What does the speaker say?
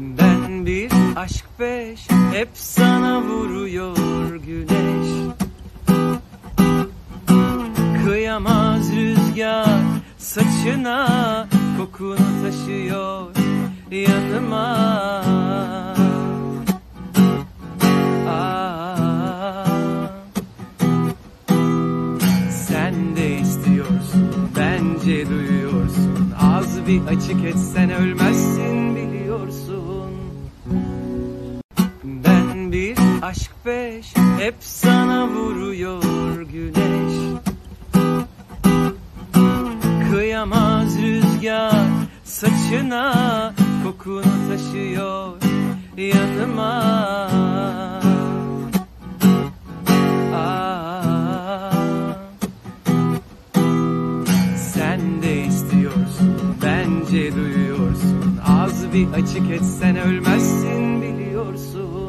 Ben bir aşk peş hep sana vuruyor güneş. Kıyamaz rüzgar saçına kokunu taşıyor yanıma. Aa, sen de istiyorsun bence duyuyorsun. Az bir açık etsen ölmezsin biliyorsun aşk peş hep sana vuruyor güneş. Kıyamaz rüzgar saçına kokunu taşıyor yanıma. Aa, sen de istiyorsun bence duyuyorsun. Az bir açık etsen ölmezsin biliyorsun